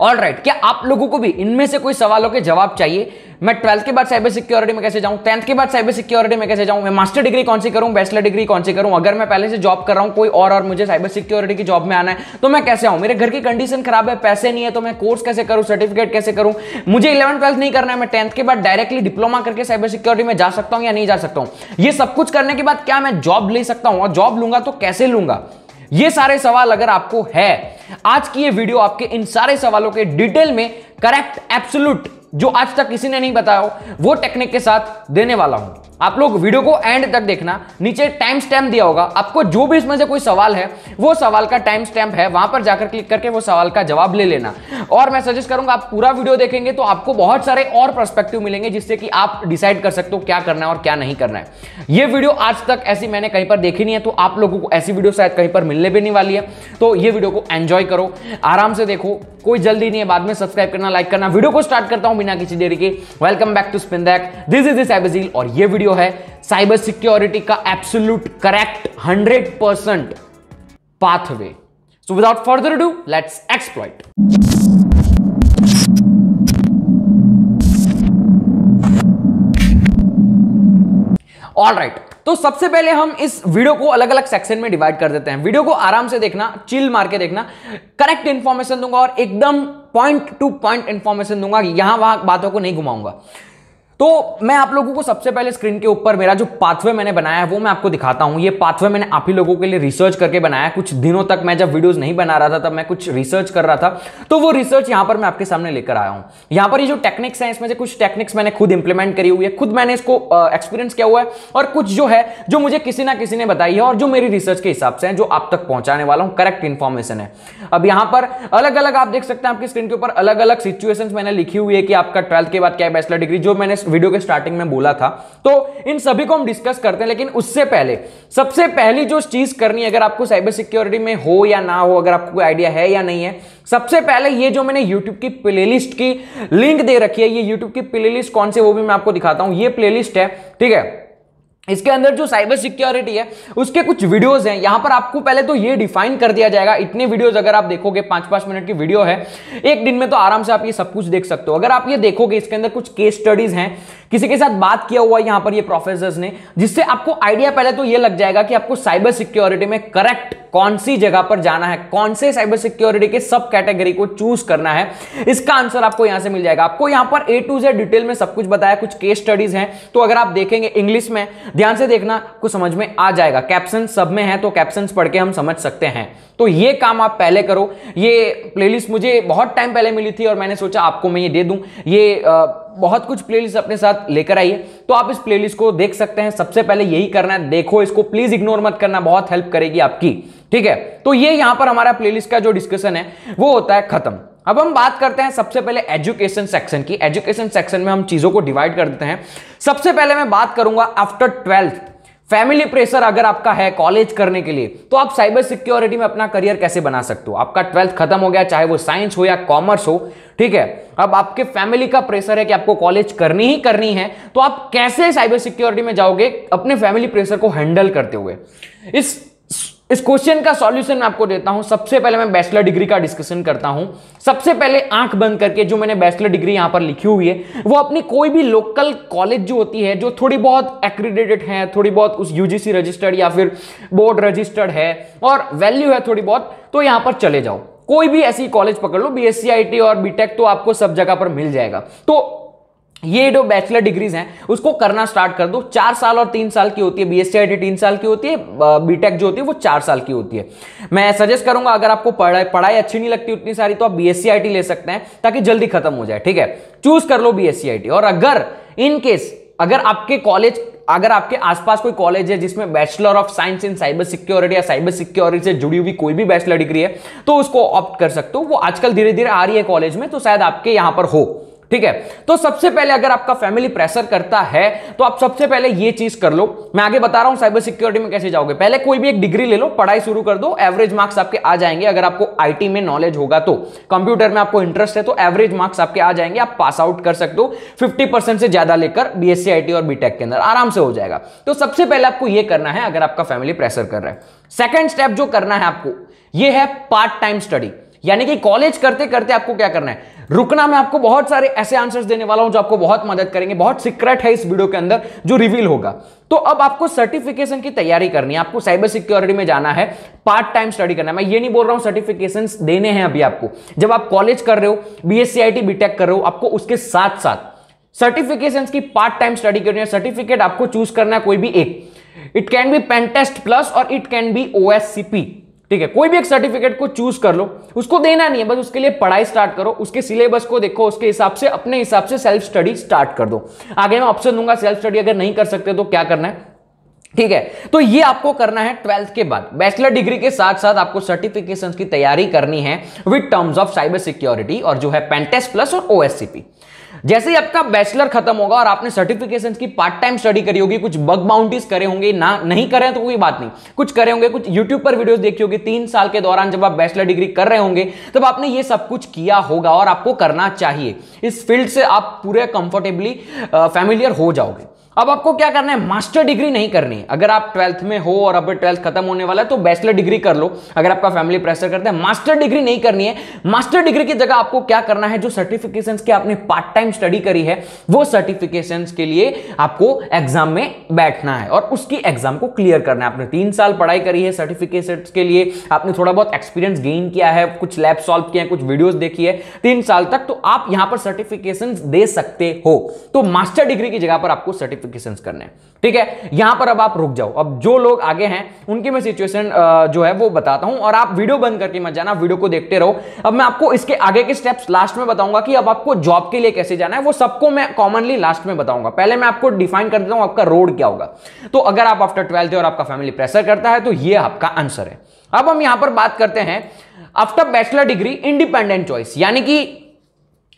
All right right, क्या आप लोगों को भी इनमें से कोई सवालों के जवाब चाहिए? मैं ट्वेल्थ के बाद साइबर सिक्योरिटी में कैसे जाऊँ? टेंथ के बाद साइबर सिक्योरिटी में कैसे जाऊँ? मैं मास्टर डिग्री कौन सी करूँ? बैचलर डिग्री कौन सी करूँ? अगर मैं पहले से जॉब कर रहा हूँ कोई और और मुझे साइबर सिक्योरिटी की जॉब में आना है तो मैं कैसे आऊँ? मेरे घर की कंडीशन खराब है पैसे नहीं है तो मैं कोर्स कैसे करूँ? सर्टिफिकेट कैसे करूँ? मुझे इलेवन ट्वेल्थ नहीं करना है मैं टेंथ के बाद डायरेक्टली डिप्लोमा करके साइबर सिक्योरिटी में जा सकता हूँ या नहीं जा सकता हूँ? ये सब कुछ करने के बाद क्या मैं जॉब ले सकता हूँ? और जॉब लूँगा तो कैसे लूँगा? ये सारे सवाल अगर आपको है, आज की ये वीडियो आपके इन सारे सवालों के डिटेल में करेक्ट एब्सोल्यूट जो आज तक किसी ने नहीं बताया वो टेक्निक के साथ देने वाला हूँ। आप लोग वीडियो को एंड तक देखना, नीचे टाइम स्टैम्प दिया होगा। आपको जो भी इसमें से कोई सवाल है, वो सवाल का टाइम स्टैम्प है, वहाँ पर जाकर क्लिक करके वो सवाल का जवाब ले लेना। और मैं सजेस्ट करूँगा, आप पूरा वीडियो देखेंगे तो आपको बहुत सारे और परस्पेक्टिव मिलेंगे जिससे कि आप डिसाइड कर सकते हो क्या करना है और क्या नहीं करना है। ये वीडियो आज तक ऐसी मैंने कहीं पर देखी नहीं है तो आप लोगों को ऐसी वीडियो शायद कहीं पर मिलने भी नहीं वाली है। तो ये वीडियो को एंजॉय करो। आराम से देखो, कोई जल्दी नहीं है, बाद में सब्सक्राइब करना लाइक करना। वीडियो को स्टार्ट करता हूँ बिना किसी देरी के। Welcome back to spin this is cyber और ये वीडियो है साइबर सिक्योरिटी का absolute correct 100 percent pathway so without further do let's exploit all right तो सबसे पहले हम इस वीडियो को अलग अलग सेक्शन में डिवाइड कर देते हैं। वीडियो को आराम से देखना चिल मार के देखना। करेक्ट इंफॉर्मेशन दूँगा और एकदम पॉइंट टू पॉइंट इंफॉर्मेशन दूँगा यहाँ वहाँ बातों को नहीं घुमाऊँगा। तो मैं आप लोगों को सबसे पहले स्क्रीन के ऊपर मेरा जो पाथवे मैंने बनाया है, वो मैं आपको दिखाता हूँ। ये पाथवे मैंने आप ही लोगों के लिए रिसर्च करके बनाया कुछ दिनों तक मैं जब वीडियोस नहीं बना रहा था, तब मैं कुछ रिसर्च कर रहा था। तो वो रिसर्च यहाँ पर मैं आपके सामने लेकर आया हूँ। यहाँ पर ये जो टेक्निक्स हैं, इसमें से कुछ टेक्निक्स मैंने खुद इंप्लीमेंट करी हुई है। खुद मैंने इसको एक्सपीरियंस किया हुआ है और कुछ जो है, जो मुझे किसी ना किसी ने बताई है और जो मेरी रिसर्च के हिसाब से है, जो आप तक पहुँचाने वाला हूँ। करेक्ट इन्फॉर्मेशन है। अब यहाँ पर अलग अलग आप देख सकते हैं आपकी स्क्रीन के ऊपर अलग अलग सिचुएशन मैंने लिखी हुई है कि आपका ट्वेल्थ के बाद क्या बैचलर डिग्री जो मैंने वीडियो के स्टार्टिंग में बोला था। तो इन सभी को हम डिस्कस करते हैं, लेकिन उससे पहले, सबसे पहली जो चीज़ करनी है, अगर आपको साइबर सिक्योरिटी में हो या ना हो, अगर आपको कोई आइडिया है या नहीं है, सबसे पहले ये जो मैंने YouTube की प्लेलिस्ट की लिंक दे रखी है, ये YouTube की प्लेलिस्ट कौन से, वो भी मैं आपको दिखाता हूँ। ये प्लेलिस्ट है, ठीक है? इसके अंदर जो साइबर सिक्योरिटी है, उसके कुछ वीडियोस हैं। यहाँ पर आपको पहले तो ये डिफाइन कर दिया जाएगा। इतने वीडियोस अगर आप देखोगे पाँच पाँच मिनट की वीडियो है, एक दिन में तो आराम से आप ये सब कुछ देख सकते हो। अगर आप ये देखोगे, इसके अंदर कुछ केस स्टडीज़ हैं, किसी के साथ बात किया हुआ यहाँ पर ये प्रोफेसर ने, जिससे आपको आइडिया पहले तो ये लग जाएगा कि आपको साइबर सिक्योरिटी में करेक्ट कौन सी जगह पर जाना है, कौन से साइबर सिक्योरिटी के सब कैटेगरी को चूज़ करना है। इसका आंसर आपको यहाँ से मिल जाएगा। आपको यहाँ पर ए टू जेड डिटेल में सब कुछ बताया, कुछ केस स्टडीज़ हैं। तो अगर आप देखेंगे इंग्लिश में ध्यान से देखना कुछ समझ में आ जाएगा। कैप्शन सब में है तो कैप्शन पढ़ के हम समझ सकते हैं। तो ये काम आप पहले करो। ये प्लेलिस्ट मुझे बहुत टाइम पहले मिली थी और मैंने सोचा आपको मैं ये दे दूँ। ये आ, बहुत कुछ प्लेलिस्ट अपने साथ लेकर आइए। तो आप इस प्लेलिस्ट को देख सकते हैं। सबसे पहले यही करना है। देखो इसको प्लीज़ इग्नोर मत करना। बहुत हेल्प करेगी आपकी। ठीक है? तो ये यहाँ पर हमारा प्लेलिस्ट का जो डिस्कशन है वो होता है खत्म। अब हम बात करते हैं सबसे पहले एजुकेशन सेक्शन की। एजुकेशन सेक्शन में हम चीज़ों को डिवाइड कर देते हैं। सबसे पहले मैं बात करूँगा आफ्टर ट्वेल्थ फैमिली प्रेशर अगर आपका है कॉलेज करने के लिए तो आप साइबर सिक्योरिटी में अपना करियर कैसे बना सकते हो? आपका ट्वेल्थ खत्म हो गया, चाहे वो साइंस हो या कॉमर्स हो, ठीक है? अब आपके फैमिली का प्रेशर है कि आपको कॉलेज करनी ही करनी है तो आप कैसे साइबर सिक्योरिटी में जाओगे? अपने फैमिली प्रेशर को हैंडल करते हुए। इस इस क्वेश्चन का सॉल्यूशन मैं आपको देता हूँ। सबसे पहले मैं बैचलर डिग्री का डिस्कशन करता हूँ। सबसे पहले आँख बंद करके जो मैंने बैचलर डिग्री यहाँ पर लिखी हुई है, वो अपनी कोई भी लोकल कॉलेज जो होती है, जो थोड़ी बहुत एक्रीडेटेड है, थोड़ी बहुत उस यूजीसी रजिस्टर्ड या फिर बोर्ड रजिस्टर्ड है, और वैल्यू है थोड़ी बहुत तो यहाँ पर चले जाओ। कोई भी ऐसी कॉलेज पकड़ लो बीएससी और बीटेक तो आपको सब जगह पर मिल जाएगा। तो ये जो बैचलर डिग्रीज हैं, उसको करना स्टार्ट कर दो। चार साल और तीन साल की होती है बीएससी आई तीन साल की होती है बीटेक जो होती है, वो चार साल की होती है। मैं सजेस्ट करूँगा, अगर आपको पढ़ाई पढ़ाई अच्छी नहीं लगती उतनी सारी तो आप बीएससी आई ले सकते हैं, ताकि जल्दी खत्म हो जाए, ठीक है? चूज़ कर लो बीएससी आई और अगर इनकेस अगर आपके कॉलेज अगर आपके आसपास कोई कॉलेज है जिसमें bachelor of science in cyber security या साइबर सिक्योरिटी से जुड़ी हुई कोई भी बैचलर डिग्री है तो उसको ऑप्ट कर सकते हो। वो आजकल धीरे धीरे आ रही है कॉलेज में तो शायद आपके यहाँ पर हो। ठीक है? तो सबसे पहले अगर आपका फैमिली प्रेशर करता है तो आप सबसे पहले ये चीज़ कर लो। मैं आगे बता रहा हूँ साइबर सिक्योरिटी में कैसे जाओगे? पहले कोई भी एक डिग्री ले लो, पढ़ाई शुरू कर दो एवरेज मार्क्स आपके आ जाएँगे। अगर आपको आईटी में नॉलेज होगा तो। कंप्यूटर में आपको इंटरेस्ट है तो एवरेज मार्क्स आपके आ जाएँगे, आप पास आउट कर सकते हो फिफ्टी से ज़्यादा लेकर बीएससी आईटी और बीटेक के अंदर। आराम से हो जाएगा। तो सबसे पहले आपको यह करना है अगर आपका फैमिली प्रेशर कर रहा है। सेकेंड स्टेप जो करना है आपको यह है पार्ट टाइम स्टडी यानी कि कॉलेज करते करते आपको क्या करना है? रुकना मैं आपको बहुत सारे ऐसे आंसर्स देने वाला हूँ जो आपको बहुत मदद करेंगे, बहुत सीक्रेट है इस वीडियो के अंदर जो रिवील होगा। तो अब आपको सर्टिफिकेशन की तैयारी करनी है, आपको साइबर सिक्योरिटी में जाना है पार्ट टाइम स्टडी करना है। मैं ये नहीं बोल रहा हूँ सर्टिफिकेशन देने हैं अभी आपको। जब आप कॉलेज कर रहे हो बीएससी आईटी बीटेक कर रहे हो, आपको उसके साथ साथ सर्टिफिकेशन की पार्ट टाइम स्टडी करनी है। सर्टिफिकेट आपको चूज़ करना है कोई भी एक। It can be pentest plus और इट कैन बी ओएससीपी ठीक है, कोई भी एक सर्टिफिकेट को चूज़ कर लो, उसको देना नहीं है, बस उसके लिए पढ़ाई स्टार्ट करो, उसके सिलेबस को देखो, उसके हिसाब से, अपने हिसाब से सेल्फ स्टडी स्टार्ट कर दो। आगे मैं ऑप्शन दूँगा सेल्फ स्टडी अगर नहीं कर सकते तो क्या करना है? ठीक है तो ये आपको करना है ट्वेल्थ के बाद। बैचलर डिग्री के साथ साथ आपको सर्टिफिकेशन की तैयारी करनी है with terms of cyber security और जो है पेंटेस्ट प्लस और ओएससीपी जैसे ही आपका बैचलर खत्म होगा और आपने सर्टिफिकेशन की पार्ट टाइम स्टडी करी होगी, कुछ बग बाउंड्रीज करे होंगे, ना, नहीं करे तो कोई बात नहीं। कुछ करे होंगे, कुछ यूट्यूब पर वीडियोस देखी होगी, तीन साल के दौरान जब आप बैचलर डिग्री कर रहे होंगे, तब आपने ये सब कुछ किया होगा और आपको करना चाहिए। इस फ़ील्ड से आप पूरे कंफर्टेबली फैमिलियर हो जाओगे। अब आपको क्या करना है? मास्टर डिग्री नहीं करनी। है अगर आप ट्वेल्थ में हो और अब ट्वेल्थ खत्म होने वाला है तो बैचलर डिग्री कर लो। अगर आपका फैमिली प्रेशर करता है मास्टर डिग्री नहीं करनी है। मास्टर डिग्री की जगह आपको क्या करना है? जो सर्टिफिकेशन के आपने पार्ट टाइम स्टडी करी है, वो सर्टिफिकेशन के लिए आपको एग्ज़ाम में बैठना है। और उसकी एग्ज़ाम को क्लियर करना है। आपने तीन साल पढ़ाई करी है सर्टिफिकेशन के लिए। आपने थोड़ा बहुत एक्सपीरियंस गेन किया है, कुछ लैब सॉल्व किया है, कुछ वीडियोज़ देखी है। तीन साल तक तो आप यहाँ पर सर्टिफिकेशन दे सकते हो। तो मास्टर डिग्री की जगह पर आपको सर्टिफिकेशन सर्टिफिकेशन करने ठीक है? यहाँ पर अब आप रुक जाओ। अब जो लोग आगे हैं, उनकी मैं सिचुएशन जो है वो बताता हूँ और आप वीडियो बंद करके मत जाना, वीडियो को देखते रहो। अब मैं आपको इसके आगे के स्टेप्स लास्ट में बताऊँगा कि अब आपको जॉब के लिए कैसे जाना है। वो सबको मैं कॉमनली लास्ट में बताऊँगा। पहले मैं आपको डिफाइन कर देता हूँ आपका रोड क्या होगा। तो अगर आप आफ्टर ट्वेल्थ और आपका फैमिली प्रेशर करता है तो ये आपका आंसर है। अब हम यहाँ पर बात करते हैं after bachelor degree independent choice यानी कि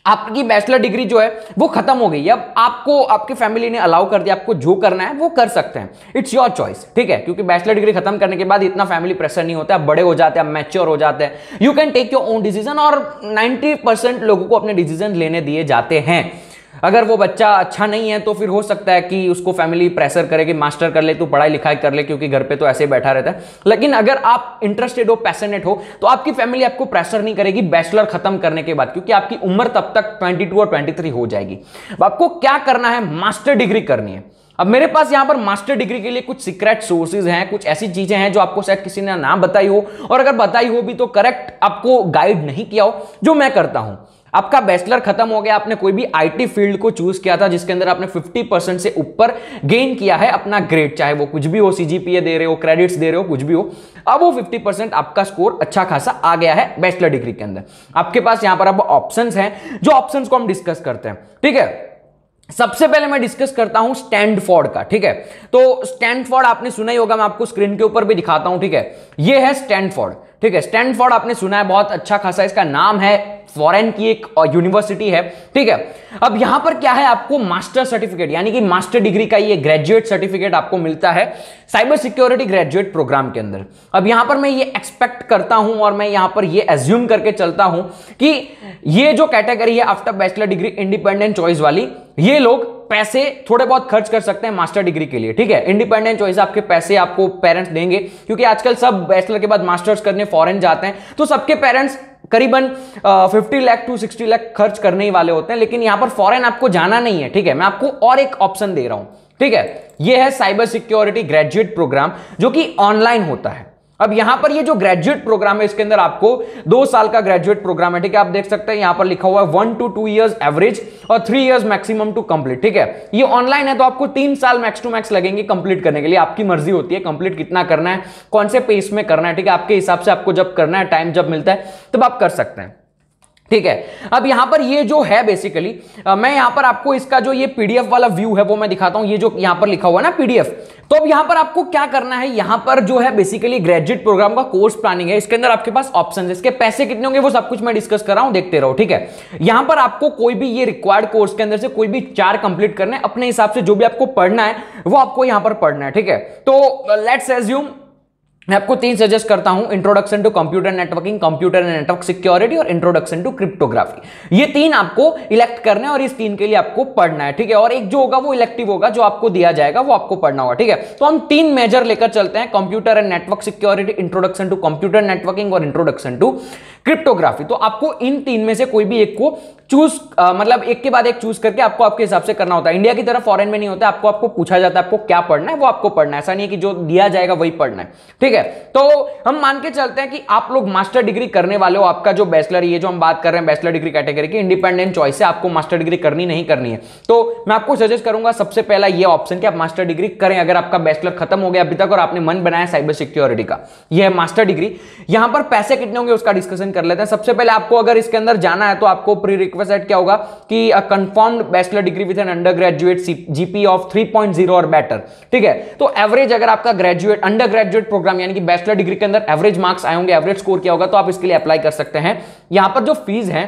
आपकी बैचलर डिग्री जो है, वो खत्म हो गई। अब आपको, आपके फैमिली ने अलाउ कर दिया, आपको जो करना है, वो कर सकते हैं। इट्स योर चॉइस ठीक है? क्योंकि बैचलर डिग्री खत्म करने के बाद इतना फैमिली प्रेशर नहीं होता बड़े हो जाते हैं मैच्योर हो जाते हैं। You can take your own decision और 90 लोगों को अपने डिसीज़न लेने दिए जाते हैं। अगर वो बच्चा अच्छा नहीं है तो फिर हो सकता है कि उसको फैमिली प्रेशर करे कि मास्टर कर ले तो पढ़ाई लिखाई कर ले, क्योंकि घर पे तो ऐसे ही बैठा रहता है। लेकिन अगर आप इंटरेस्टेड हो पैशनेट हो तो आपकी फैमिली आपको प्रेशर नहीं करेगी बैचलर खत्म करने के बाद, क्योंकि आपकी उम्र तब तक 22 और 23 हो जाएगी। आपको क्या करना है? मास्टर डिग्री करनी है। अब मेरे पास यहाँ पर मास्टर डिग्री के लिए कुछ सीक्रेट सोर्सेज हैं, कुछ ऐसी चीज़ें हैं जो आपको शायद किसी ने ना बताई हो, और अगर बताई हो भी तो करेक्ट आपको गाइड नहीं किया हो, जो मैं करता हूँ। आपका बैचलर खत्म हो गया, आपने कोई भी आईटी फ़ील्ड को चूज़ किया था जिसके अंदर आपने 50 परसेंट से ऊपर गेन किया है अपना ग्रेड चाहे वो कुछ भी हो सीजीपीए दे रहे हो क्रेडिट्स दे रहे हो, कुछ भी हो, अब वो 50 परसेंट आपका स्कोर अच्छा खासा आ गया है बैचलर डिग्री के अंदर। आपके पास यहाँ पर अब ऑप्शन हैं, जो ऑप्शन को हम डिस्कस करते हैं, ठीक है? सबसे पहले मैं डिस्कस करता हूँ स्टैंडफोर्ड का, ठीक है? तो स्टैंडफोर्ड आपने सुना ही होगा, मैं आपको स्क्रीन के ऊपर भी दिखाता हूँ, ठीक है? ये है स्टैंडफोर्ड ठीक है स्टैंडफोर्ड आपने सुना है, बहुत अच्छा खासा इसका नाम है फॉरेन की एक यूनिवर्सिटी है, ठीक है। अब यहाँ पर क्या है आपको मास्टर सर्टिफिकेट यानी कि मास्टर डिग्री का ये ग्रेजुएट सर्टिफिकेट आपको मिलता है साइबर सिक्योरिटी ग्रेजुएट प्रोग्राम के अंदर। अब यहाँ पर मैं ये एक्सपेक्ट करता हूँ और मैं यहाँ पर ये एज्यूम करके चलता हूँ कि ये जो कैटेगरी है after bachelor degree independent choice वाली, ये लोग पैसे थोड़े बहुत खर्च कर सकते हैं मास्टर डिग्री के लिए, ठीक है? इंडिपेंडेंट चॉइस आपके पैसे आपको पेरेंट्स देंगे, क्योंकि आजकल सब बैचलर के बाद मास्टर्स करने फॉरेन जाते हैं तो सबके पेरेंट्स करीबन fifty lakh to sixty lakh खर्च करने ही वाले होते हैं, लेकिन यहाँ पर फॉरेन आपको जाना नहीं है, ठीक है? मैं आपको और एक ऑप्शन दे रहा हूँ, ठीक है? यह है साइबर सिक्योरिटी ग्रेजुएट प्रोग्राम जो कि ऑनलाइन होता है। अब यहाँ पर ये जो ग्रेजुएट प्रोग्राम है, इसके अंदर आपको दो साल का ग्रेजुएट प्रोग्राम है, ठीक है? आप देख सकते हैं, यहाँ पर लिखा हुआ है one to two years average और three years maximum to complete ठीक है? ये ऑनलाइन है तो आपको तीन साल मैक्स टू मैक्स लगेंगे कंप्लीट करने के लिए। आपकी मर्ज़ी होती है कंप्लीट कितना करना है, कौन से पेस में करना है, ठीक है? आपके हिसाब से आपको जब करना है टाइम जब मिलता है, तब आप कर सकते हैं। ठीक है? अब यहाँ पर ये जो है बेसिकली मैं यहाँ पर आपको इसका जो ये पीडीएफ वाला व्यू है वो मैं दिखाता हूँ, ये जो यहाँ पर लिखा हुआ है ना पीडीएफ तो अब यहाँ पर आपको क्या करना है? यहाँ पर जो है बेसिकली ग्रेजुएट प्रोग्राम का कोर्स प्लानिंग है, इसके अंदर आपके पास ऑप्शन है। इसके पैसे कितने होंगे वो सब कुछ मैं डिस्कस कर रहा हूँ, देखते रहो, ठीक है? यहाँ पर आपको कोई भी ये रिक्वायर्ड कोर्स के अंदर से कोई भी चार कंप्लीट करने अपने हिसाब से जो भी आपको पढ़ना है, वो आपको यहाँ पर पढ़ना है, ठीक है? तो लेट्स एज्यूम मैं आपको तीन सजेस्ट करता हूँ introduction to computer networking computer and network security और इंट्रोडक्शन टू क्रिप्टोग्राफी ये तीन आपको इलेक्ट करने और इस तीन के लिए आपको पढ़ना है, ठीक है? और एक जो होगा वो इलेक्टिव होगा, जो आपको दिया जाएगा, वो आपको पढ़ना होगा, ठीक है? तो हम तीन मेजर लेकर चलते हैं computer and network security introduction to computer networking और इंट्रोडक्शन टू क्रिप्टोग्राफी। तो आपको इन तीन में से कोई भी एक को चूज़ मतलब एक के बाद एक चूज़ करके आपको आपके हिसाब से करना होता है। इंडिया की तरफ़ फॉरेन में नहीं होता आपको आपको पूछा जाता है, आपको क्या पढ़ना है, वो आपको पढ़ना है। ऐसा नहीं है कि जो दिया जाएगा वही पढ़ना है। ठीक है? तो हम मान के चलते हैं कि आप लोग मास्टर डिग्री करने वाले हो, आपका जो बैचलर ये जो हम बात कर रहे हैं बैचलर डिग्री कैटेगरी की इंडिपेंडेंट चॉइस है आपको मास्टर डिग्री करनी नहीं करनी है। तो मैं आपको सजेस्ट करूँगा, सबसे पहला ये ऑप्शन कि आप मास्टर डिग्री करें, अगर आपका बैचलर खत्म हो गया अभी तक और आपने मन बनाया साइबर सिक्योरिटी का। यह मास्टर डिग्री यहाँ पर पैसे कितने होंगे उसका डिस्कशन कर लेते हैं। सबसे पहले आपको अगर इसके अंदर जाना है तो आपको प्री रिक्वेस्ट क्या होगा कि confirmed bachelor degree with an undergraduate GP of 3.0 और बेटर ठीक है? तो एवरेज अगर आपका ग्रेजुएट अंडर ग्रेजुएट प्रोग्राम यानी कि बैचलर डिग्री के अंदर एवरेज मार्क्स आए होंगे एवरेज स्कोर क्या होगा तो आप इसके लिए अप्लाई कर सकते हैं। यहाँ पर जो फ़ीस है,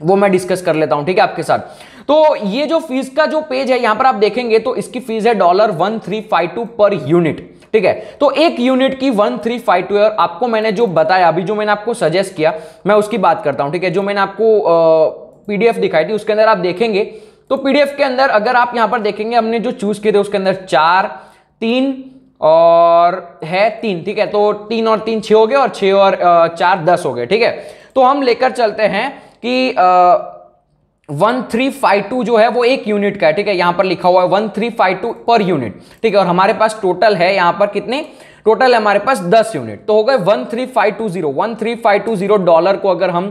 वो मैं डिस्कस कर लेता हूँ, ठीक है, आपके साथ। तो ये जो फ़ीस का जो पेज है, यहाँ पर आप देखेंगे तो इसकी फ़ीस है dollar one three five two per unit ठीक है? तो एक यूनिट की वन थ्री फाइव टू और आपको मैंने जो बताया, अभी जो मैंने आपको सजेस्ट किया, मैं उसकी बात करता हूँ, ठीक है? जो मैंने आपको पीडीएफ दिखाई थी, उसके अंदर आप देखेंगे। तो पीडीएफ के अंदर अगर आप यहाँ पर देखेंगे, हमने जो चूज़ किए थे, उसके अंदर चार, तीन और है तीन, ठीक है? तो तीन और तीन छह हो गए और छह और चार दस हो गए, ठीक है? तो हम लेकर चलते हैं कि वन थ्री फाइव टू जो है वो एक यूनिट का है, ठीक है? यहाँ पर लिखा हुआ है one three five two per unit ठीक है? और हमारे पास टोटल है यहाँ पर कितने? टोटल हमारे पास 10 यूनिट तो हो गए 13520 13520 डॉलर को अगर हम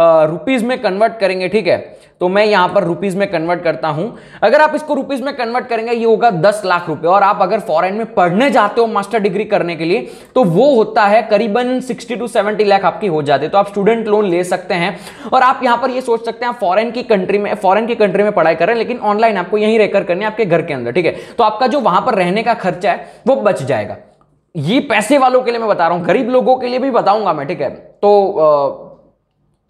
रुपीज़ में कन्वर्ट करेंगे, ठीक है? तो मैं यहाँ पर रुपीज़ में कन्वर्ट करता हूँ। अगर आप इसको रुपीज़ में कन्वर्ट करेंगे, ये होगा 10 लाख रुपए। और आप अगर फॉरेन में पढ़ने जाते हो मास्टर डिग्री करने के लिए तो वो होता है करीबन 60 टू 70 लाख आपकी हो जाते तो आप स्टूडेंट लोन ले सकते हैं। और आप यहाँ पर ये सोच सकते हैं फॉरेन की कंट्री में फॉरेन की कंट्री में पढ़ाई करें लेकिन ऑनलाइन आपको यहीं रहकर करनी है आपके घर के अंदर, ठीक है? तो आपका जो वहाँ पर रहने का खर्चा है, वो बच जाएगा। ये पैसे वालों के लिए मैं बता रहा हूँ, गरीब लोगों के लिए भी बताऊँगा मैं, ठीक है? तो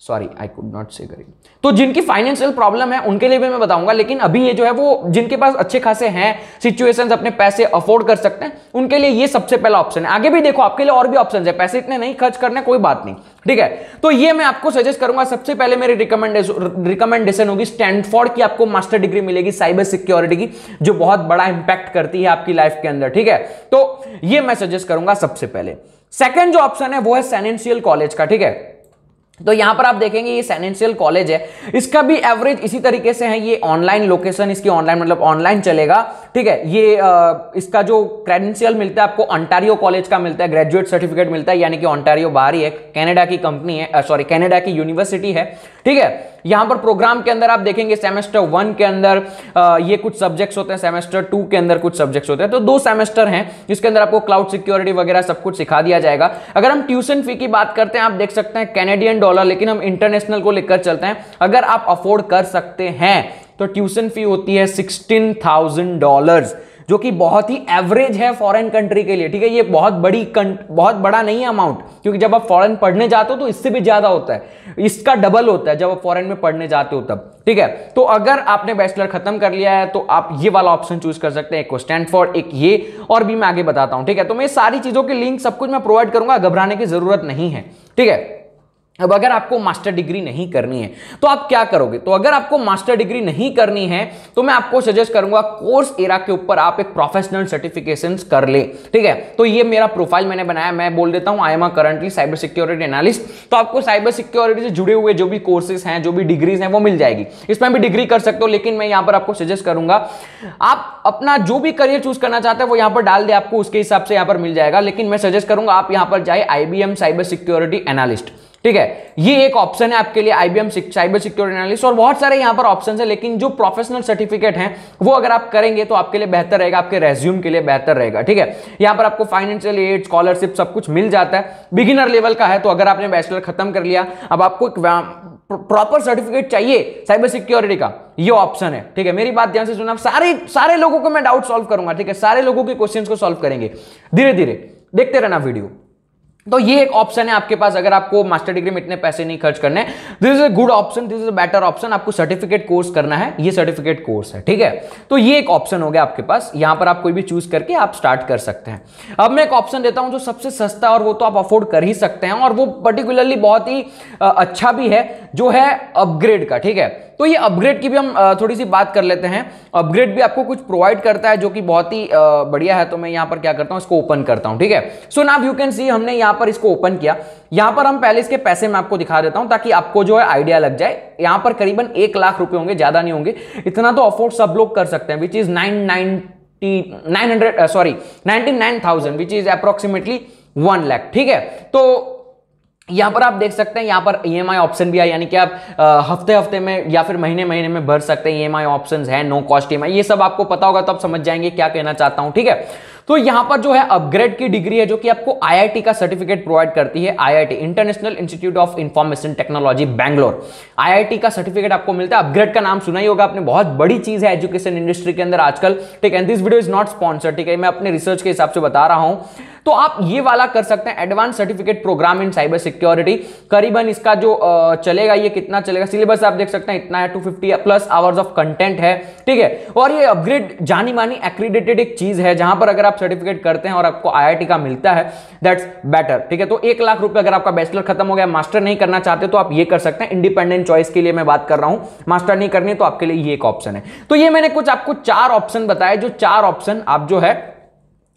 sorry I could not say गरीब तो जिनकी फाइनेंशियल प्रॉब्लम है, उनके लिए भी मैं बताऊँगा, लेकिन अभी ये जो है वो जिनके पास अच्छे खासे हैं सिचुएशंस अपने पैसे अफोर्ड कर सकते हैं, उनके लिए ये सबसे पहला ऑप्शन है। आगे भी देखो, आपके लिए और भी ऑप्शन है। पैसे इतने नहीं, खर्च करने कोई बात नहीं, ठीक है? तो ये मैं आपको सजेस्ट करूँगा, सबसे पहले मेरी रिकमेंडेशन रिकमेंडेशन होगी स्टैंडफोर्ड की, आपको मास्टर डिग्री मिलेगी साइबर सिक्योरिटी की, जो बहुत बड़ा इंपैक्ट करती है आपकी लाइफ के अंदर, ठीक है? तो ये मैं सजेस्ट करूँगा सबसे पहले। सेकेंड जो ऑप्शन है, वो है सैनेंशियल कॉलेज का, ठीक है? तो यहाँ पर आप देखेंगे ये सैनेंशियल कॉलेज है। इसका भी एवरेज इसी तरीके से है ये ऑनलाइन लोकेशन इसकी ऑनलाइन मतलब ऑनलाइन चलेगा। ठीक है ये आ, इसका जो क्रेडेंशियल मिलता है आपको ऑन्टारियो कॉलेज का मिलता है ग्रेजुएट सर्टिफिकेट मिलता है यानी कि ऑन्टारियो बाहर ही है कैनेडा की कंपनी है सॉरी कैनेडा की यूनिवर्सिटी है। ठीक है यहाँ पर प्रोग्राम के अंदर आप देखेंगे सेमेस्टर वन के अंदर ये कुछ सब्जेक्ट्स होते हैं सेमेस्टर टू के अंदर कुछ सब्जेक्ट्स होते हैं। तो दो सेमेस्टर हैं, जिसके अंदर आपको क्लाउड सिक्योरिटी वगैरह सब कुछ सिखा दिया जाएगा। अगर हम ट्यूशन फ़ी की बात करते हैं, आप देख सकते हैं कैनेडियन डॉलर लेकिन हम इंटरनेशनल को लेकर चलते हैं। अगर आप अफोर्ड कर सकते हैं तो ट्यूशन फ़ी होती है सिक्सटीन थाउज़ेंड डॉलर जो कि बहुत ही एवरेज है फॉरेन कंट्री के लिए, ठीक है? ये बहुत बड़ी बहुत बड़ा नहीं है अमाउंट क्योंकि जब आप फॉरेन पढ़ने जाते हो तो इससे भी ज़्यादा होता है। इसका डबल होता है जब आप फॉरेन में पढ़ने जाते हो तब, ठीक है? तो अगर आपने बैचलर खत्म कर लिया है तो आप ये वाला ऑप्शन चूज़ कर सकते हैं, एक को स्टैंडफोर्ड एक ये, और भी मैं आगे बताता हूँ, ठीक है? तो मैं सारी चीज़ों के लिंक सब कुछ मैं प्रोवाइड करूँगा, घबराने की ज़रूरत नहीं है, ठीक है? अब अगर आपको मास्टर डिग्री नहीं करनी है तो आप क्या करोगे? तो अगर आपको मास्टर डिग्री नहीं करनी है तो मैं आपको सजेस्ट करूँगा कोर्स एरा के ऊपर आप एक प्रोफेशनल सर्टिफिकेशन कर ले, ठीक है? तो ये मेरा प्रोफ़ाइल मैंने बनाया, मैं बोल देता हूँ I am currently cyber security analyst तो आपको साइबर सिक्योरिटी से जुड़े हुए जो भी कोर्सेज हैं, जो भी डिग्रीज हैं, वो मिल जाएगी। इसमें भी डिग्री कर सकते हो, लेकिन मैं यहाँ पर आपको सजेस्ट करूँगा, आप अपना जो भी करियर चूज़ करना चाहते हैं, वो यहाँ पर डाल दे, आपको उसके हिसाब से यहाँ पर मिल जाएगा, लेकिन मैं सजेस्ट करूँगा, आप यहाँ पर जाए आईबीएम साइबर सिक्योरिटी एनालिस्ट ठीक है? ये एक ऑप्शन है आपके लिए आईबीएम साइबर सिक्योरिटी एनालिस्ट और बहुत सारे यहाँ पर ऑप्शन है, लेकिन जो प्रोफेशनल सर्टिफिकेट है, वो अगर आप करेंगे तो आपके लिए बेहतर रहेगा, आपके रेज्यूम के लिए बेहतर रहेगा, ठीक है? यहाँ पर आपको फाइनेंशियल एड स्कॉलरशिप सब कुछ मिल जाता है। बिगिनर लेवल का है तो अगर आपने बैचलर खत्म कर लिया, अब आपको एक प्रॉपर सर्टिफिकेट चाहिए साइबर सिक्योरिटी का, ये ऑप्शन है, ठीक है? मेरी बात ध्यान से सुना सारे सारे लोगों को मैं डाउट सॉल्व करूँगा, ठीक है? सारे लोगों के क्वेश्चंस को सॉल्व करेंगे। धीरे धीरे देखते रहना वीडियो तो ये एक ऑप्शन है आपके पास, अगर आपको मास्टर डिग्री में इतने पैसे नहीं खर्च करने this is a good option this is a better option आपको सर्टिफिकेट कोर्स करना है, ये सर्टिफिकेट कोर्स है, ठीक है? तो ये एक ऑप्शन हो गया आपके पास, यहाँ पर आप कोई भी चूज़ करके आप स्टार्ट कर सकते हैं। अब मैं एक ऑप्शन देता हूँ जो सबसे सस्ता और वो तो आप अफोर्ड कर ही सकते हैं, और वो पर्टिकुलरली बहुत ही अच्छा भी है, जो है अपग्रेड का, ठीक है? तो ये अपग्रेड की भी हम थोड़ी सी बात कर लेते हैं। अपग्रेड भी आपको कुछ प्रोवाइड करता है जो कि बहुत ही बढ़िया है। तो मैं यहाँ पर क्या करता हूँ, इसको ओपन करता हूँ, ठीक है? So now you can see हमने यहाँ पर इसको ओपन किया। यहाँ पर हम पहले इसके पैसे मैं आपको दिखा देता हूँ ताकि आपको जो है आइडिया लग जाए। यहाँ पर करीबन एक लाख रुपए होंगे, ज़्यादा नहीं होंगे। इतना तो अफोर्ड सब लोग कर सकते हैं which is nine ninety nine hundred sorry ninety nine thousand which is approximately one lakh ठीक है? तो यहाँ पर आप देख सकते हैं, यहाँ पर ईएमआई ऑप्शन भी है, यानी कि आप हफ़्ते हफ़्ते में या फिर महीने महीने में भर सकते हैं ईएमआई ऑप्शंस है नो कॉस्ट ईएमआई ये सब आपको पता होगा तो आप समझ जाएँगे क्या कहना चाहता हूँ, ठीक है? तो यहाँ पर जो है अपग्रेड की डिग्री है, जो कि आपको आईआईटी का सर्टिफिकेट प्रोवाइड करती है IIT international institute of information technology Bangalore IIT का सर्टिफिकेट आपको मिलता है अपग्रेड का नाम सुना ही होगा आपने, बहुत बड़ी चीज़ है एजुकेशन इंडस्ट्री के अंदर आजकल, ठीक है? This video is not sponsor ठीक है? मैं अपने रिसर्च के हिसाब से बता रहा हूँ। तो आप ये वाला कर सकते हैं advance certificate program in cyber security करीबन इसका जो चलेगा, ये कितना चलेगा? सिलेबस आप देख सकते हैं, इतना है 250 प्लस आवर्स ऑफ़ कंटेंट है, ठीक है? और ये अपग्रेड जानी मानी एक्रीडेटेड एक चीज़ है, जहाँ पर अगर आप सर्टिफिकेट करते हैं और आपको आईआईटी का मिलता है दैट्स बेटर ठीक है? तो एक लाख रुपए अगर आपका बैचलर खत्म हो गया मास्टर नहीं करना चाहते तो आप ये कर सकते हैं इंडिपेंडेंट चॉइस के लिए मैं बात कर रहा हूँ मास्टर नहीं करनी तो आपके लिए ये एक ऑप्शन है। तो ये मैंने कुछ आपको चार ऑप्शन बताए, जो चार ऑप्शन आप जो है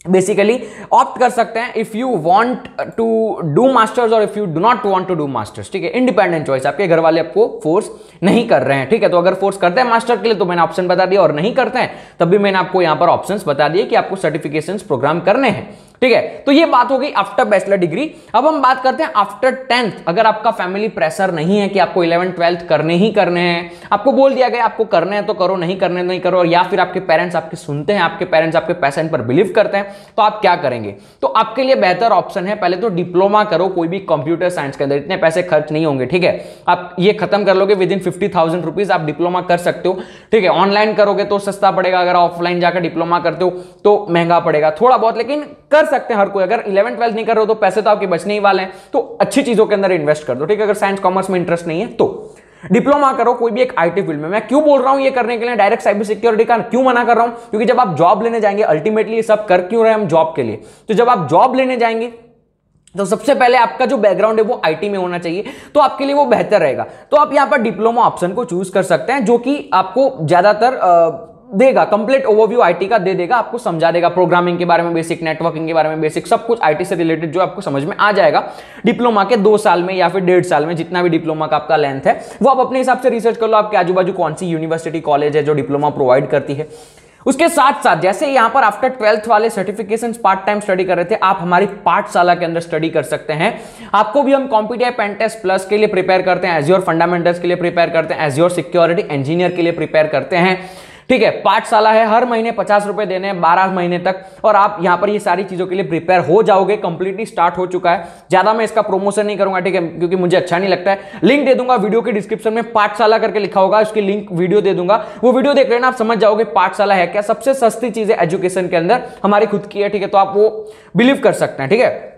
बेसिकली ऑप्ट कर सकते हैं if you want to do masters और if you do not want to do masters ठीक है? इंडिपेंडेंट चॉइस आपके घर वाले आपको फोर्स नहीं कर रहे हैं, ठीक है? तो अगर फोर्स करते हैं मास्टर के लिए तो मैंने ऑप्शन बता दिया, और नहीं करते हैं, तब भी मैंने आपको यहाँ पर ऑप्शन बता दिए कि आपको सर्टिफिकेशन प्रोग्राम करने हैं। ठीक है? तो ये बात हो गई आफ्टर बैचलर डिग्री अब हम बात करते हैं आफ्टर टेंथ अगर आपका फैमिली प्रेशर नहीं है कि आपको इलेवन ट्वेल्थ करने ही करने हैं, आपको बोल दिया गया आपको करने हैं तो करो, नहीं करने नहीं करो या फिर आपके पेरेंट्स आपके सुनते हैं, आपके पेरेंट्स आपके पैसन पर बिलीव करते हैं तो आप क्या करेंगे? तो आपके लिए बेहतर ऑप्शन है, पहले तो डिप्लोमा करो, कोई भी कंप्यूटर साइंस के अंदर, इतने पैसे खर्च नहीं होंगे, ठीक है? आप ये खत्म कर लोगे within fifty thousand rupees आप डिप्लोमा कर सकते हो, ठीक है? ऑनलाइन करोगे तो सस्ता पड़ेगा, अगर ऑफलाइन जाकर डिप्लोमा करते हो तो महँगा पड़ेगा, थोड़ा बहुत, लेकिन कर सकते हैं हर कोई। अगर इलेवन ट्वेल्थ नहीं कर रहे हो तो पैसे तो आपके बचने ही वाले हैं। तो अच्छी चीज़ों के अंदर इन्वेस्ट कर दो, ठीक है? अगर साइंस कॉमर्स में इंटरेस्ट नहीं है तो। डिप्लोमा करो, कोई भी एक आईटी फ़ील्ड में। मैं क्यों बोल रहा हूँ ये करने के लिए? डायरेक्ट साइबर सिक्योरिटी का क्यों मना कर रहा हूँ? क्योंकि जब आप जॉब लेने जाएँगे अल्टीमेटली सब कर क्यों रहे हम जॉब के लिए? तो जब आप जॉब लेने जाएँगे तो सबसे पहले आपका जो बैकग्राउंड है वो आईटी में होना चाहिए तो आपके लिए वो बेहतर रहेगा। तो आप यहाँ पर डिप्लोमा ऑप्शन को चूज़ कर सकते हैं, जो कि आपको ज़्यादातर देगा कंप्लीट ओवरव्यू आईटी का दे देगा, आपको समझा देगा प्रोग्रामिंग के बारे में बेसिक नेटवर्किंग के बारे में बेसिक सब कुछ आईटी से रिलेटेड जो आपको समझ में आ जाएगा। डिप्लोमा के दो साल में या फिर डेढ़ साल में जितना भी डिप्लोमा का आपका लेंथ है, वो आप अपने हिसाब से रिसर्च कर लो, आपके आजू बाजू कौन सी यूनिवर्सिटी कॉलेज है जो डिप्लोमा प्रोवाइड करती है। उसके साथ साथ जैसे यहाँ पर आफ्टर ट्वेल्थ वाले सर्टिफिकेशन पार्ट टाइम स्टडी कर रहे थे, आप हमारी पाठशाला के अंदर स्टडी कर सकते हैं। आपको भी हम कॉम्पिटिव पेंटेस्ट प्लस के लिए प्रिपेयर करते हैं एज्योर फंडामेंटल्स के लिए प्रिपेयर करते हैं एज योर सिक्योरिटी इंजीनियर के लिए प्रिपेयर करते हैं। ठीक है, पाठशाला है, हर महीने पचास रुपए देने हैं, बारह महीने तक। और आप यहाँ पर ये सारी चीज़ों के लिए प्रिपेयर हो जाओगे कंप्लीटली स्टार्ट हो चुका है। ज़्यादा मैं इसका प्रमोशन नहीं करूँगा, ठीक है, क्योंकि मुझे अच्छा नहीं लगता है। लिंक दे दूँगा वीडियो के डिस्क्रिप्शन में, पाठशाला करके लिखा होगा, उसकी लिंक वीडियो दे दूँगा। वो वीडियो देख लेना, आप समझ जाओगे पाठशाला है क्या। सबसे सस्ती चीज़ है एजुकेशन के अंदर, हमारी खुद की है, ठीक है तो आप वो बिलीव कर सकते हैं, ठीक है।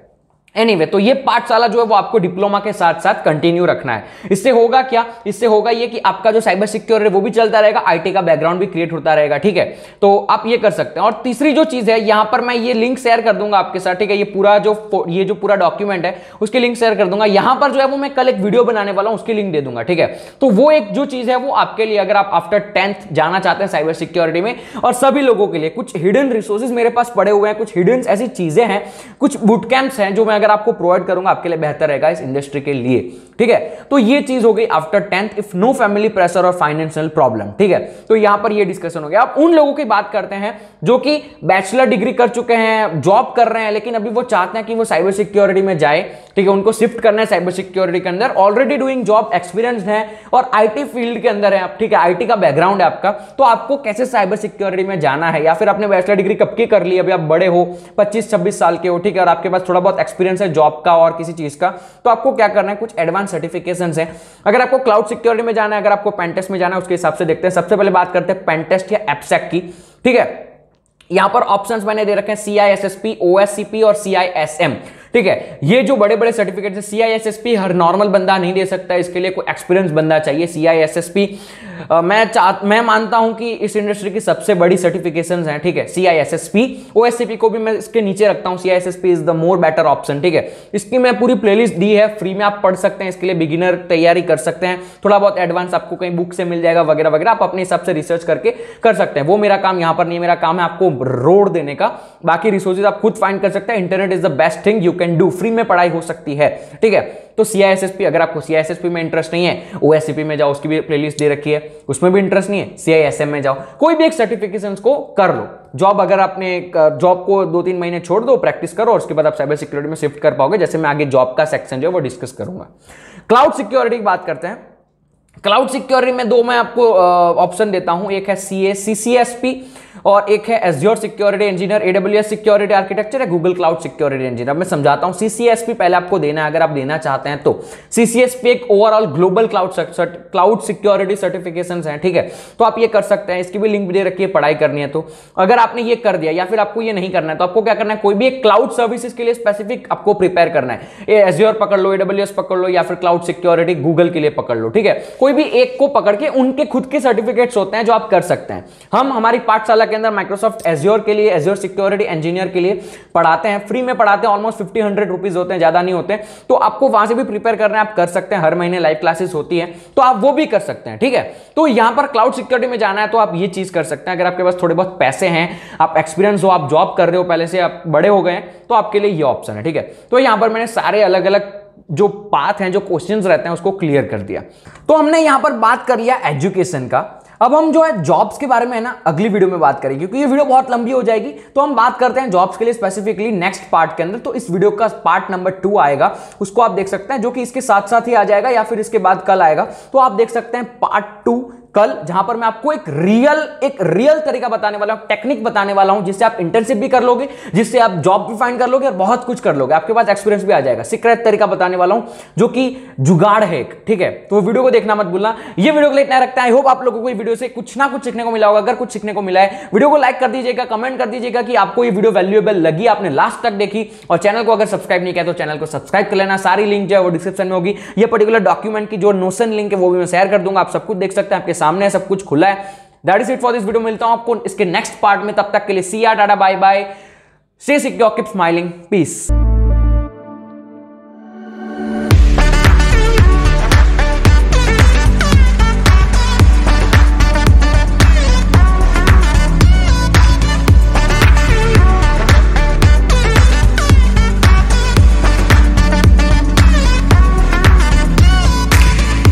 एनीवे anyway, तो ये पाठशाला जो है वो आपको डिप्लोमा के साथ साथ कंटिन्यू रखना है। इससे होगा क्या? इससे होगा ये कि आपका जो साइबर सिक्योर है वो भी चलता रहेगा आईटी का बैकग्राउंड भी क्रिएट होता रहेगा ठीक है? तो आप ये कर सकते हैं। और तीसरी जो चीज़ है यहाँ पर मैं ये लिंक शेयर कर दूँगा आपके साथ ठीक है? ये पूरा जो ये जो पूरा डॉक्यूमेंट है उसकी लिंक शेयर कर दूँगा। यहाँ पर जो है वो मैं कल एक वीडियो बनाने वाला हूँ उसकी लिंक दे दूँगा ठीक है? तो वो एक जो चीज़ है वो आपके लिए अगर आप आफ्टर टेंथ जाना चाहते हैं साइबर सिक्योरिटी में और सभी लोगों के लिए कुछ हिडन रिसोर्सेज मेरे पास पड़े हुए हैं कुछ हिडन ऐसी चीज़ें हैं कुछ बुट कैंप्स हैं जो मैं अगर आपको प्रोवाइड करूँगा, आपके लिए बेहतर रहेगा इस इंडस्ट्री के लिए। ठीक है? तो ये चीज़ हो गई after tenth if no family pressure और फाइनेंशियल प्रॉब्लम ठीक है? तो यहाँ पर ये डिस्कशन हो गया। अब उन लोगों की बात करते हैं जो कि बैचलर डिग्री कर चुके हैं जॉब कर रहे हैं, लेकिन अभी वो चाहते हैं कि वो साइबर सिक्योरिटी में जाए। ठीक है? उनको शिफ्ट करना है साइबर सिक्योरिटी के अंदर। ऑलरेडी डूइंग जॉब एक्सपीरियंस है और आईटी फ़ील्ड के अंदर है आप। ठीक है? आईटी का बैकग्राउंड है आपका। तो आपको कैसे साइबर सिक्योरिटी में जाना है? या फिर आपने बैचलर डिग्री कब की कर ली? अभी आप बड़े हो, पच्चीस, छब्बीस साल के हो। ठीक है? और आपके पास थोड़ा बहुत एक्सपीरियंस है जॉब का और किसी चीज़ का तो आपको क्या करना है, कुछ एडवांस सर्टिफिकेशन है। अगर आपको क्लाउड सिक्योरिटी में जाना है, अगर आपको पेंटेस्ट में जाना है, उसके हिसाब से देखते हैं। सबसे पहले बात करते हैं पेंटेस्ट या एपसेक की, ठीक है? यहाँ पर ऑप्शंस मैंने दे रखे हैं C I S S P O S C P और सी आई एस एम ठीक है? ये जो बड़े बड़े सर्टिफिकेट है पी हर नॉर्मल बंदा नहीं दे सकता, इसके लिए कोई एक्सपीरियंस बंदा चाहिए पी मैं मैं मानता हूँ कि इस इंडस्ट्री की सबसे बड़ी सर्टिफिकेशन है, ठीक है? C I S S P O S C P को भी मैं इसके नीचे रखता हूँ C I S S P is the more better option ठीक है? इसकी मैं पूरी प्लेलिस्ट दी है फ्री में आप पढ़ सकते हैं, इसके लिए बिगिनर तैयारी कर सकते हैं। थोड़ा बहुत एडवांस आपको कहीं बुक से मिल जाएगा, वगैरह वगैरह, आप अपने हिसाब से रिसर्च करके कर सकते हैं। वो मेरा काम यहाँ पर नहीं मेरा काम है आपको रोड देने का। बाकी रिसोर्सेज आप खुद फाइंड कर सकते हैं। Internet is the best thing you can do free में पढ़ाई हो सकती है। ठीक है? तो सीआईएसएसपी अगर आपको सीआईएसएसपी में इंटरेस्ट नहीं है ओएससीपी में जाओ, उसकी भी प्लेलिस्ट दे रखी है। उसमें भी इंटरेस्ट नहीं है सीआईएसएम में जाओ। कोई भी एक सर्टिफिकेशन को कर लो। जॉब अगर आपने जॉब को दो तीन महीने छोड़ दो प्रैक्टिस करो, और उसके बाद आप साइबर सिक्योरिटी में शिफ्ट कर पाओगे। जैसे मैं आगे जॉब का सेक्शन जो है, वो डिस्कस करूँगा। क्लाउड सिक्योरिटी की बात करते हैं। क्लाउड सिक्योरिटी में दो मैं आपको ऑप्शन देता हूँ। एक है C S C C S P और एक है Azure security engineer AWS security architecture है गूगल क्लाउड सिक्योरिटी इंजीनियर मैं समझाता हूँ सीसीएसपी पहले आपको देना है, अगर आप देना चाहते हैं तो। सीसीएसपी एक overall global cloud cloud security certification है, ठीक है? तो आप ये कर सकते हैं, इसकी भी लिंक दे रखी है, पढ़ाई करनी है तो। अगर आपने ये कर दिया या फिर आपको ये नहीं करना है तो आपको क्या करना है, कोई भी एक क्लाउड सर्विसेज़ के लिए स्पेसिफिक आपको प्रिपेयर करना है। एज्योर पकड़ लो एडब्ल्यूएस पकड़ लो, या फिर क्लाउड सिक्योरिटी गूगल के लिए पकड़ लो, ठीक है? कोई भी एक को पकड़ के उनके खुद के सर्टिफिकेट्स होते हैं जो आप कर सकते हैं। हम, हमारी पाठशाला के अंदर माइक्रोसॉफ्ट एज्योर के लिए एज्योर सिक्योरिटी इंजीनियर के लिए पढ़ाते हैं। फ्री में पढ़ाते हैं ऑलमोस्ट फिफ्टी हंड्रेड रुपीज़ होते हैं, ज़्यादा नहीं होते तो आपको वहाँ से भी प्रिपेयर करना है, आप कर सकते हैं। हर महीने लाइव क्लासेस होती है तो आप वो भी कर सकते हैं, ठीक है? तो यहाँ पर क्लाउड सिक्योरिटी में जाना है तो आप ये चीज़ कर सकते हैं। अगर आपके पास थोड़े बहुत पैसे हैं, आप एक्सपीरियंस हो, आप जॉब कर रहे हो, पहले से आप बड़े हो गए तो आपके लिए ये ऑप्शन है, ठीक है? तो यहाँ पर मैंने सारे अलग अलग जो पाथ हैं, जो क्वेश्चंस रहते हैं, उसको क्लियर कर दिया। तो हमने यहाँ पर बात कर लिया एजुकेशन का। अब हम जो है जॉब्स के बारे में है ना, अगली वीडियो में बात करेंगे, क्योंकि ये वीडियो बहुत लंबी हो जाएगी। तो हम बात करते हैं जॉब्स के लिए स्पेसिफिकली नेक्स्ट पार्ट के अंदर। तो इस वीडियो का पार्ट नंबर टू आएगा। उसको आप देख सकते हैं, जो कि इसके साथ साथ ही आ जाएगा या फिर इसके बाद कल आएगा। तो आप देख सकते हैं पार्ट टू कल, जहाँ पर मैं आपको एक रियल एक रियल तरीका बताने वाला हूँ टेक्निक बताने वाला हूँ, जिससे आप इंटर्नशिप भी कर लोगे, जिससे आप जॉब भी फाइंड कर लोगे और बहुत कुछ कर लोगे। आपके पास एक्सपीरियंस भी आ जाएगा। सीक्रेट तरीका बताने वाला हूँ, जो कि जुगाड़ है ठीक है? तो वीडियो को देखना मत भूलना। ये वीडियो को लिए इतना रखता है। आई होप आप लोगों को वीडियो से कुछ ना कुछ सीखने को मिला होगा। अगर कुछ सीखने को मिला है, वीडियो को लाइक कर दीजिएगा कमेंट कर दीजिएगा कि आपको ये वीडियो वैल्यूएबल लगी, आपने लास्ट तक देखी। और चैनल को अगर सब्सक्राइब नहीं किया तो चैनल को सब्सक्राइब कर लेना। सारी लिंक जो है वो डिस्क्रिप्शन में होगी। ये पर्टिकुलर डॉक्यूमेंट की जो नोशन लिंक है, वो भी मैं शेयर कर दूँगा। आप सब कुछ देख सकते हैं, आपके सामने है, सब कुछ खुला है। That is it for this video मिलता हूँ आपको इसके नेक्स्ट पार्ट में। तब तक के लिए C R tata bye bye C secure keep smiling peace